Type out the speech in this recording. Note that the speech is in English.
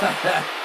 Ha ha ha.